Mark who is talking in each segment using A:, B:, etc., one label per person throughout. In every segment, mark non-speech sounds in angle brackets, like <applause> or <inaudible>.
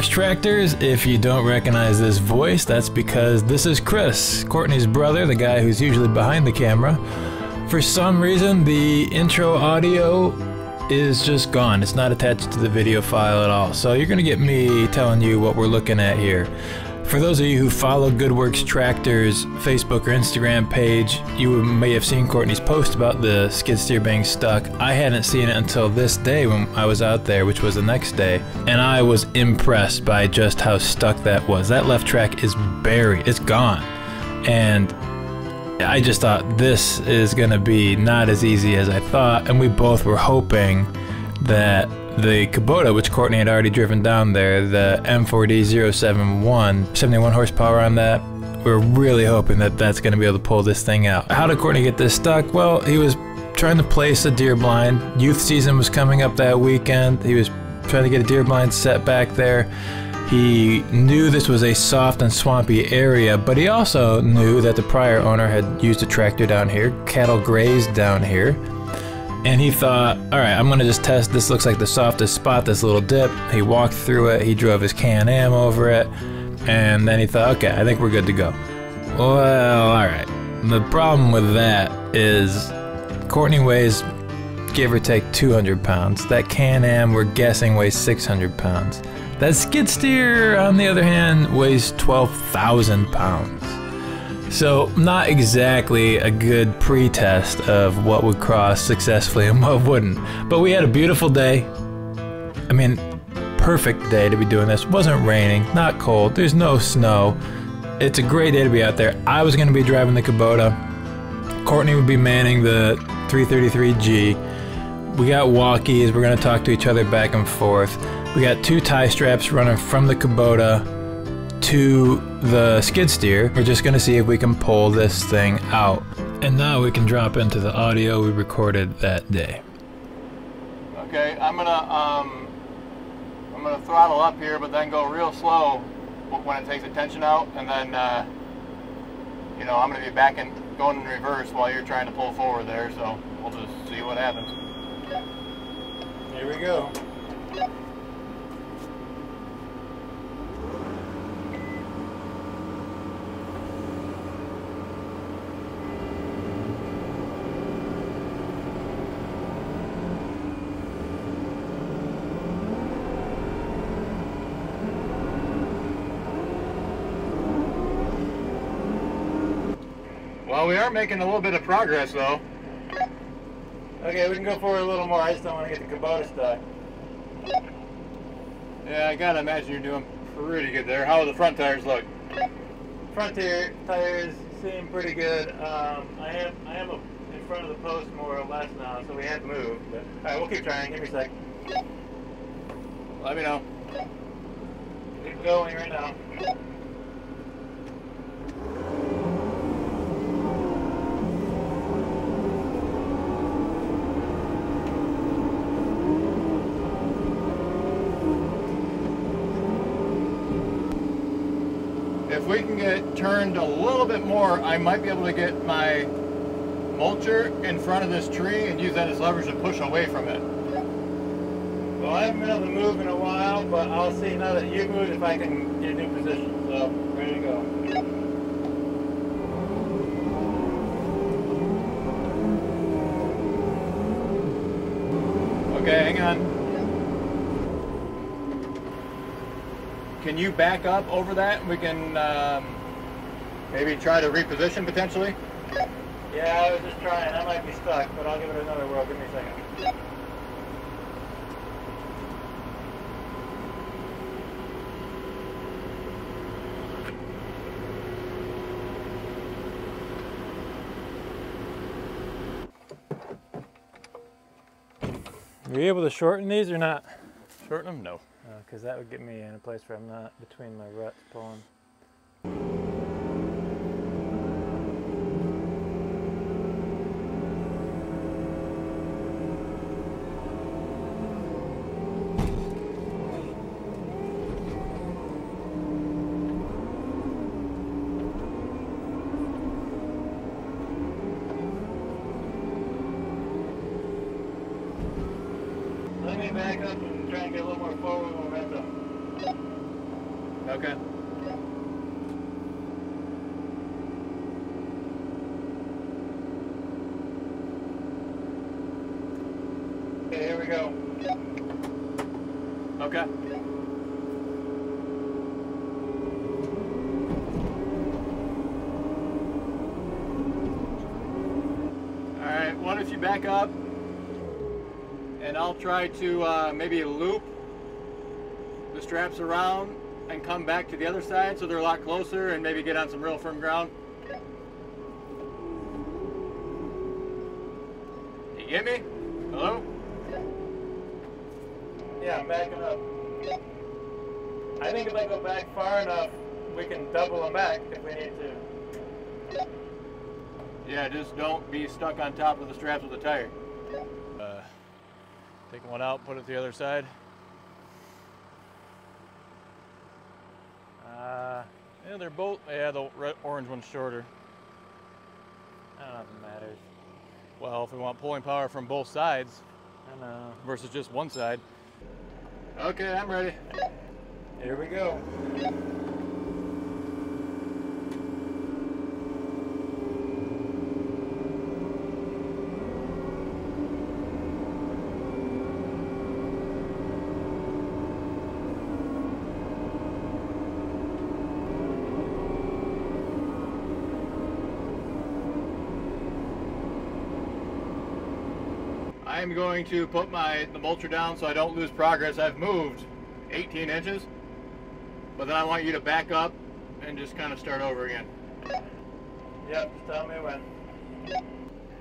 A: Goodworks Tractors. If you don't recognize this voice, that's because this is Chris, Courtney's brother, the guy who's usually behind the camera. For some reason, the intro audio is just gone. It's not attached to the video file at all. So you're going to get me telling you what we're looking at here. For those of you who follow Goodworks Tractors Facebook or Instagram page, you may have seen Courtney's post about the skid steer being stuck. I hadn't seen it until this day when I was out there, which was the next day, and I was impressed by just how stuck that was. That left track is buried, it's gone. And I just thought this is going to be not as easy as I thought, and we both were hoping that the Kubota, which Courtney had already driven down there, the M4D071, 71 horsepower on that. We're really hoping that that's going to be able to pull this thing out. How did Courtney get this stuck? Well, he was trying to place a deer blind. Youth season was coming up that weekend. He was trying to get a deer blind set back there. He knew this was a soft and swampy area, but he also knew that the prior owner had used a tractor down here, cattle grazed down here, and he thought, all right, I'm gonna just test. This looks like the softest spot, this little dip. He walked through it. He drove his Can-Am over it, and then he thought, okay, I think we're good to go. Well, all right. The problem with that is Courtney weighs give or take 200 pounds. That Can-Am, we're guessing, weighs 600 pounds. That skid steer, on the other hand, weighs 12,000 pounds. So, not exactly a good pre-test of what would cross successfully and <laughs> what wouldn't. But we had a beautiful day. I mean, perfect day to be doing this. Wasn't raining, not cold, there's no snow. It's a great day to be out there. I was going to be driving the Kubota. Courtney would be manning the 333G. We got walkies. We're going to talk to each other back and forth. We got two tie straps running from the Kubota to the skid steer. We're just going to see if we can pull this thing out. And now we can drop into the audio we recorded that day.
B: Okay, I'm gonna um, I'm gonna throttle up here, but then go real slow when it takes the tension out, and then uh, you know I'm gonna be back and going in reverse while you're trying to pull forward there. So we'll just see what happens. Here we go. Well, we are making a little bit of progress, though. Okay, we can go forward a little more. I just don't want to get the Kubota stuck. Yeah, I gotta imagine you're doing pretty good there. How do the front tires look? Front tire, tires seem pretty good. Um, I am I am in front of the post more or less now, so we have moved. But, all right, we'll keep trying. Give me a sec. Let me know. Keep going right now. If we can get turned a little bit more, I might be able to get my mulcher in front of this tree and use that as leverage to push away from it. Well, I haven't been able to move in a while, but I'll see now that you moved if I can get a new position. So, ready to go. Okay, hang on. Can you back up over that? We can um, maybe try to reposition potentially? Yeah, I was just trying. I might be stuck, but I'll give it another whirl. Give me a second.
A: Were you able to shorten these or not?
B: Shorten them? No.
A: Because that would get me in a place where I'm not between my ruts pulling.
B: Let me back up and try and get a little more forward momentum.
C: Okay. Okay, here we go. Okay. All right, why don't you back up and I'll try to uh, maybe loop the straps around and come back to the other side so they're a lot closer and maybe get on some real firm ground. You get me? Hello? Yeah, I'm backing up. I think if I go back far enough, we can double them back if we need to. Yeah, just don't be stuck on top of the straps with the tire. Take one out, put it to the other side. Uh, yeah, they're both. Yeah, the red, orange one's shorter. I don't know if it matters. Well, if we want pulling power from both sides,
B: I know.
C: versus just one side. Okay, I'm ready. Here we go. I'm going to put my the mulcher down so I don't lose progress. I've moved 18 inches, but then I want you to back up and just kind of start over again. Yep, just tell me when.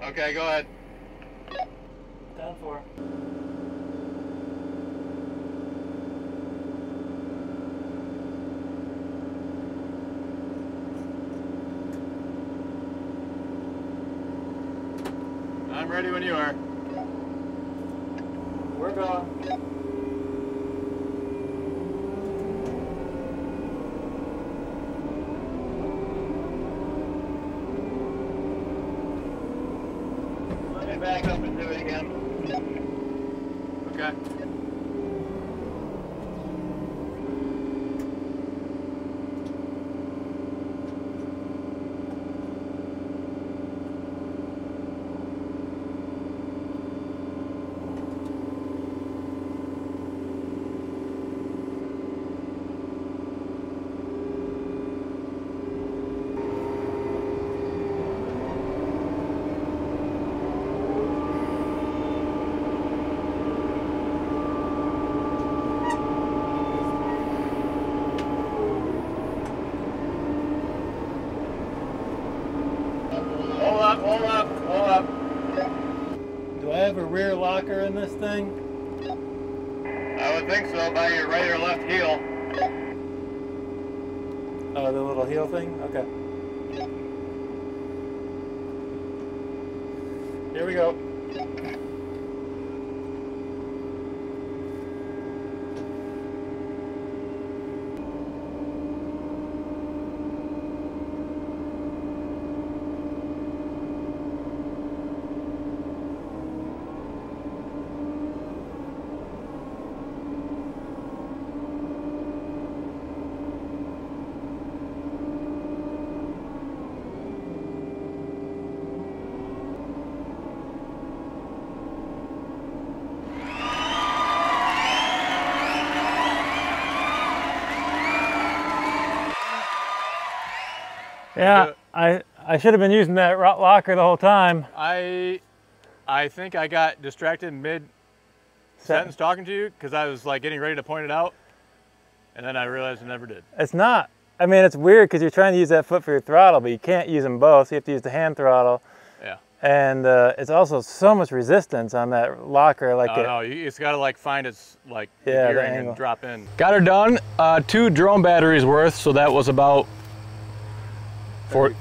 C: Okay, go ahead. Down four. I'm ready when you are. We're going. Let me back up and do it again. Okay. Hold up, hold up, hold up.
B: Do I have a rear locker in this thing?
C: I would think so by your right or left heel.
B: The little heel thing? Okay.
C: Here we go.
B: Yeah, I I should have been using that ro- locker the whole time.
C: I I think I got distracted mid sentence talking to you because I was like getting ready to point it out, and then I realized I never did.
B: It's not. I mean, it's weird because you're trying to use that foot for your throttle, but you can't use them both. So you have to use the hand throttle.
C: Yeah.
B: And uh, it's also so much resistance on that locker. Like
C: Oh
B: it,
C: no, you- it's got to like find its like
B: Yeah,
C: gearing and drop in. Got her done. Uh, two drone batteries worth, so that was about four,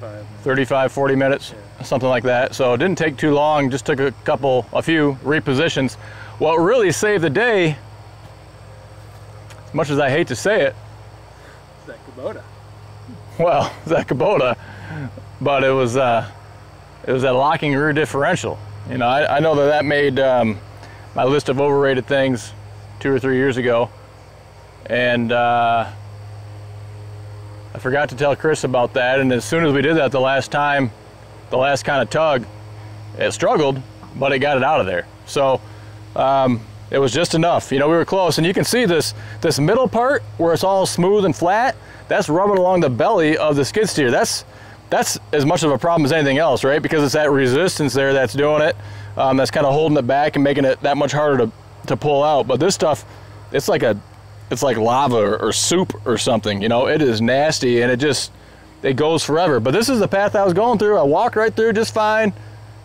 C: 35, 40 minutes, something like that. So it didn't take too long. Just took a couple, a few repositions. What really saved the day, as much as I hate to say it,
B: that Kubota. <laughs>
C: well, <laughs> that Kubota, but it was uh, it was that locking rear differential. You know, I, I know that that made um, my list of overrated things two or three years ago, and uh, I forgot to tell Chris about that, and as soon as we did that the last time, the last kind of tug, it struggled, but it got it out of there. So um, it was just enough. You know, we were close, and you can see this this middle part where it's all smooth and flat. That's rubbing along the belly of the skid steer. That's that's as much of a problem as anything else, right? Because it's that resistance there that's doing it. Um, that's kind of holding it back and making it that much harder to, to pull out. But this stuff, it's like a, it's like lava or, soup or something. You know, it is nasty and it just, it goes forever. But this is the path I was going through. I walked right through just fine.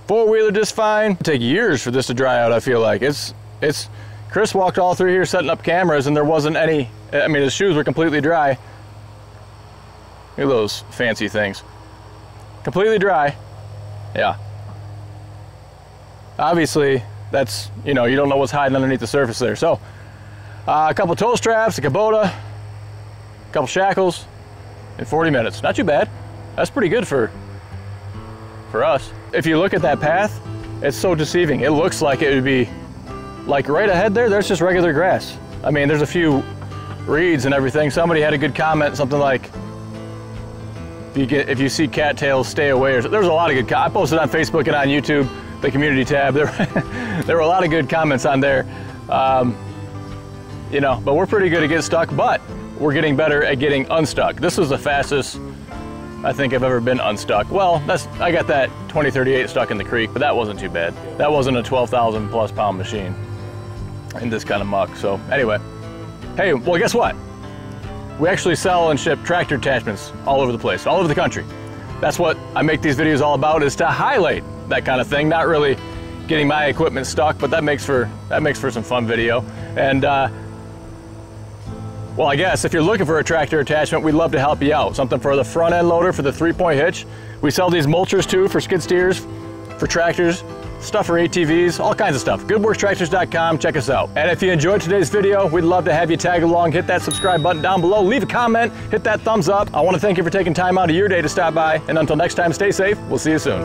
C: Four wheeler just fine. It'd take years for this to dry out. I feel like it's, it's. Chris walked all through here setting up cameras and there wasn't any. I mean, his shoes were completely dry. Look at those fancy things completely dry. Yeah. Obviously, that's, you know, you don't know what's hiding underneath the surface there. So, uh, a couple tow straps, a Kubota, a couple shackles in 40 minutes. Not too bad. That's pretty good for, for us. If you look at that path, it's so deceiving. It looks like it would be, like right ahead there, there's just regular grass. I mean, there's a few reeds and everything. Somebody had a good comment, something like, if you get if you see cattails, stay away. There's a lot of good. I posted on Facebook and on YouTube, the community tab. There, <laughs> there were a lot of good comments on there. Um, you know, but we're pretty good at getting stuck. But we're getting better at getting unstuck. This was the fastest I think I've ever been unstuck. Well, that's I got that 2038 stuck in the creek, but that wasn't too bad. That wasn't a 12,000 plus pound machine in this kind of muck. So anyway, hey, well, guess what? We actually sell and ship tractor attachments all over the place, all over the country. That's what I make these videos all about is to highlight that kind of thing, not really getting my equipment stuck, but that makes for that makes for some fun video. And uh, well, I guess if you're looking for a tractor attachment, we'd love to help you out. Something for the front end loader for the three-point hitch. We sell these mulchers too for skid steers, for tractors, stuff for ATVs, all kinds of stuff. GoodWorksTractors.com, check us out. And if you enjoyed today's video, we'd love to have you tag along, hit that subscribe button down below, leave a comment, hit that thumbs up. I want to thank you for taking time out of your day to stop by. And until next time, stay safe. We'll see you soon.